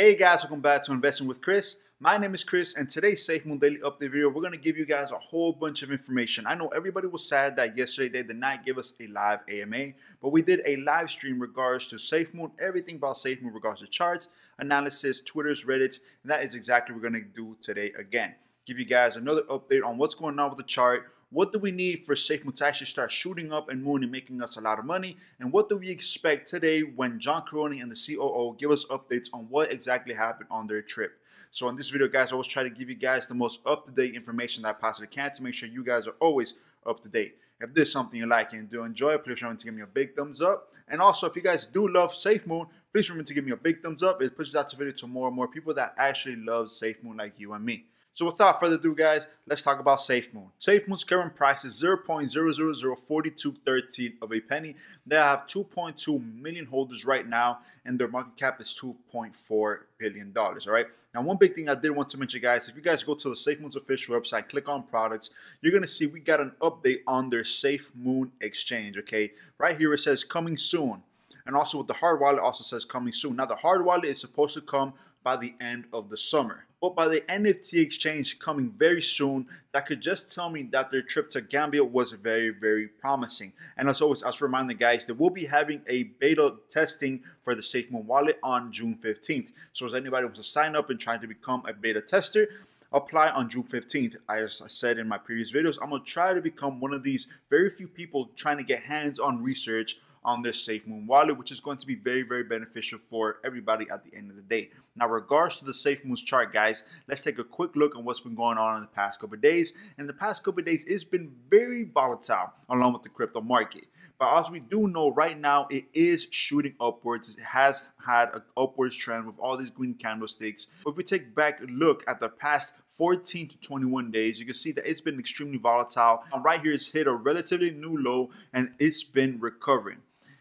Hey guys, welcome back to Investing with Cris. My name is Cris, and today's SafeMoon Daily Update video, we're going to give you guys a whole bunch of information. I know everybody was sad that yesterday they did not give us a live AMA, but we did a live stream regards to SafeMoon, everything about SafeMoon regards to charts, analysis, Twitter's, Reddit's, and that is exactly what we're going to do today again. Give you guys another update on what's going on with the chart, what do we need for SafeMoon to actually start shooting up and moving and making us a lot of money? And what do we expect today when John Karony and the COO give us updates on what exactly happened on their trip? So in this video, guys, I always try to give you guys the most up-to-date information that I possibly can to make sure you guys are always up to date. If this is something you like and do enjoy, please remember to give me a big thumbs up. And also, if you guys do love SafeMoon, please remember to give me a big thumbs up. It pushes out the video to more and more people that actually love SafeMoon like you and me. So without further ado, guys, let's talk about SafeMoon. SafeMoon's current price is 0.0004213 of a penny. They have 2.2 million holders right now, and their market cap is 2.4 billion dollars. All right. Now, one big thing I did want to mention, guys, if you guys go to the SafeMoon's official website, click on products, you're gonna see we got an update on their SafeMoon exchange. Okay, right here it says coming soon. And also with the hard wallet also says coming soon. Now the hard wallet is supposed to come by the end of the summer. But by the NFT exchange coming very soon, that could just tell me that their trip to Gambia was very, very promising. And as always, was reminding the guys that we'll be having a beta testing for the SafeMoon wallet on June 15th. So as anybody wants to sign up and try to become a beta tester, apply on June 15th. As I said in my previous videos, I'm to try to become one of these very few people trying to get hands-on research on their SafeMoon wallet, which is going to be very, very beneficial for everybody at the end of the day. Now, regards to the SafeMoon's chart, guys, let's take a quick look at what's been going on in the past couple days. And the past couple days, it's been very volatile along with the crypto market. But as we do know right now, it is shooting upwards. It has had an upwards trend with all these green candlesticks. But if we take back a look at the past 14 to 21 days, you can see that it's been extremely volatile. And right here, it's hit a relatively new low and it's been recovering.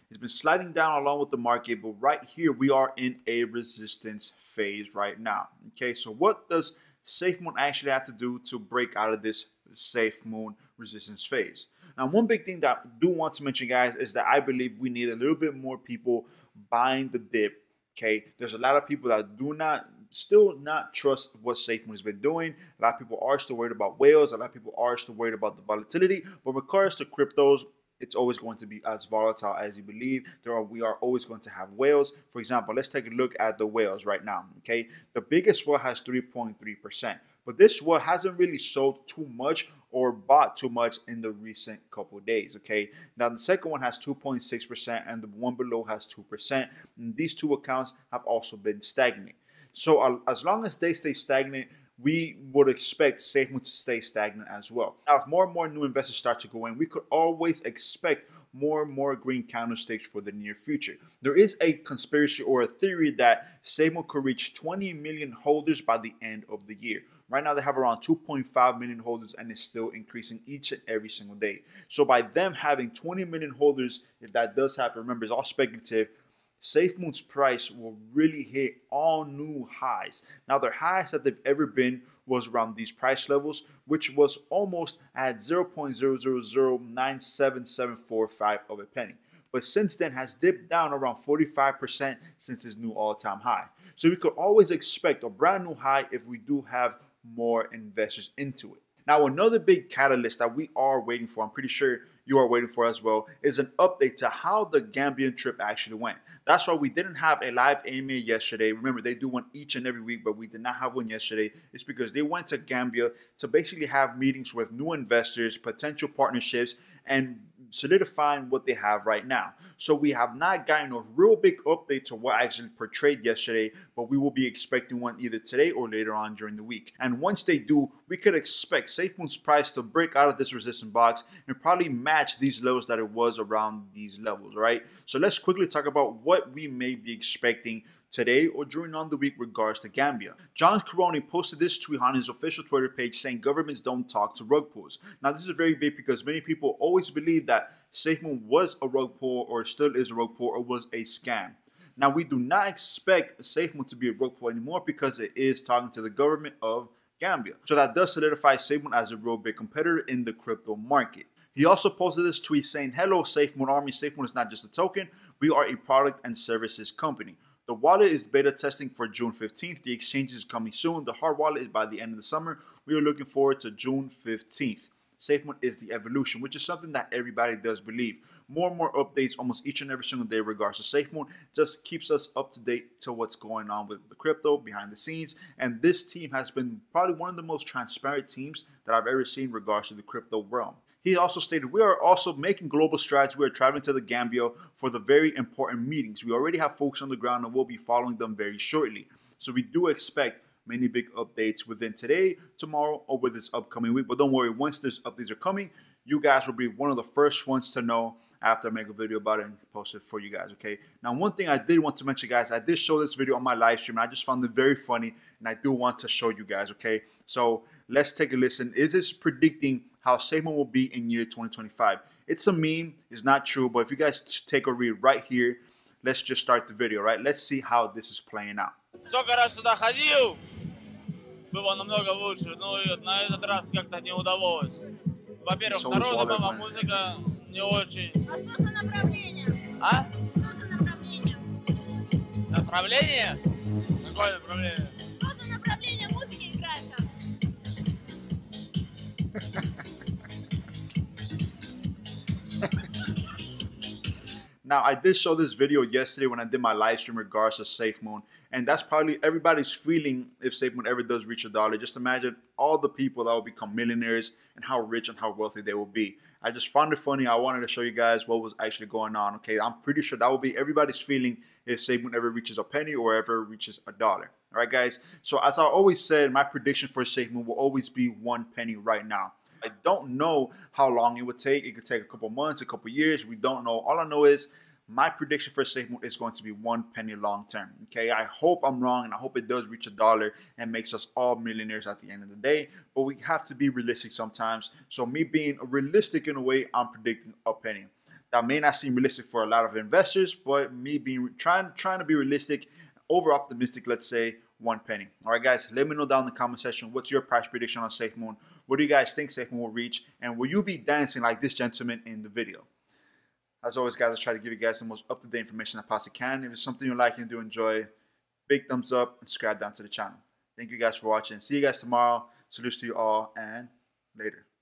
It's been sliding down along with the market, but right here we are in a resistance phase right now. Okay, so what does SafeMoon actually have to do to break out of this SafeMoon resistance phase? Now, one big thing that I do want to mention, guys, is that I believe we need a little bit more people buying the dip. Okay, there's a lot of people that do not still not trust what SafeMoon has been doing. A lot of people are still worried about whales. A lot of people are still worried about the volatility. But regards to cryptos, it's always going to be as volatile as you believe. There are we are always going to have whales. For example, let's take a look at the whales right now. Okay, the biggest whale has 3.3%, but this whale hasn't really sold too much or bought too much in the recent couple days. Okay, now the second one has 2.6%, and the one below has 2%. And these two accounts have also been stagnant. So uh, as long as they stay stagnant, we would expect SafeMoon to stay stagnant as well. Now, if more and more new investors start to go in, we could always expect more and more green candlesticks for the near future. There is a conspiracy or a theory that SafeMoon could reach 20 million holders by the end of the year. Right now, they have around 2.5 million holders and it's still increasing each and every single day. So, by them having 20 million holders, if that does happen, remember, it's all speculative SafeMoon's price will really hit all new highs. Now, their highest that they've ever been was around these price levels, which was almost at 0.0009775 of a penny. But since then has dipped down around 45% since this new all-time high. So we could always expect a brand new high if we do have more investors into it. Now, another big catalyst that we are waiting for, I'm pretty sure you are waiting for as well, is an update to how the Gambian trip actually went. That's why we didn't have a live AMA yesterday. Remember, they do one each and every week, but we did not have one yesterday. It's because they went to Gambia to basically have meetings with new investors, potential partnerships, and solidifying what they have right now. So we have not gotten a real big update to what I actually portrayed yesterday, but we will be expecting one either today or later on during the week. And once they do, we could expect SafeMoon's price to break out of this resistance box and probably match these levels that it was around these levels, right? So let's quickly talk about what we may be expecting today or during on the week regards to Gambia. John Karony posted this tweet on his official Twitter page saying governments don't talk to rug pulls. Now this is very big because many people always believe that SafeMoon was a rug pull or still is a rug pull or was a scam. Now we do not expect SafeMoon to be a rug pull anymore because it is talking to the government of Gambia. So that does solidify SafeMoon as a real big competitor in the crypto market. He also posted this tweet saying, Hello, SafeMoon Army. SafeMoon is not just a token, we are a product and services company. The wallet is beta testing for June 15th. The exchange is coming soon. The hard wallet is by the end of the summer. We are looking forward to June 15th. SafeMoon is the evolution, which is something that everybody does believe. More and more updates almost each and every single day regards to SafeMoon just keeps us up to date to what's going on with the crypto behind the scenes. And this team has been probably one of the most transparent teams that I've ever seen regards to the crypto realm. He also stated, We are also making global strides. We are traveling to the Gambia for the very important meetings. We already have folks on the ground and we'll be following them very shortly. So we do expect many big updates within today, tomorrow, or with this upcoming week. But don't worry, once these updates are coming, you guys will be one of the first ones to know after I make a video about it and post it for you guys, okay? Now, one thing I did want to mention, guys, I did show this video on my live stream, and I just found it very funny, and I do want to show you guys, okay? So let's take a listen. Is predicting how SafeMoon will be in year 2025. It's a meme, it's not true, but if you guys take a read right here, let's just start the video, right? Let's see how this is playing out. Сколько раз сюда ходил, было намного лучше, но на этот раз как-то не удалось. Во-первых, второе, добавила музыка не очень. А что за направление? А? Что за направление? Направление? Какое направление? Now, I did show this video yesterday when I did my live stream regards to SafeMoon, and that's probably everybody's feeling if SafeMoon ever does reach a dollar. Just imagine all the people that will become millionaires and how rich and how wealthy they will be. I just found it funny. I wanted to show you guys what was actually going on. Okay, I'm pretty sure that will be everybody's feeling if SafeMoon ever reaches a penny or ever reaches a dollar. All right, guys. So as I always said, my prediction for SafeMoon will always be one penny right now. I don't know how long it would take. It could take a couple months, a couple years. We don't know. All I know is my prediction for SafeMoon is going to be one penny long term. Okay, I hope I'm wrong, and I hope it does reach a dollar and makes us all millionaires at the end of the day. But we have to be realistic sometimes. So me being realistic in a way, I'm predicting a penny. That may not seem realistic for a lot of investors, but me being trying trying to be realistic, over optimistic, let's say one penny. All right, guys, let me know down in the comment section what's your price prediction on SafeMoon. What do you guys think SafeMoon will reach, and will you be dancing like this gentleman in the video? As always, guys, I try to give you guys the most up-to-date information I possibly can. If it's something you like and do enjoy, big thumbs up and subscribe down to the channel. Thank you guys for watching. See you guys tomorrow. Salutes to you all, and later.